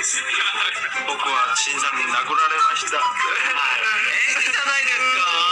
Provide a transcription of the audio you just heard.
僕は新さんに殴られました。ええじゃないですか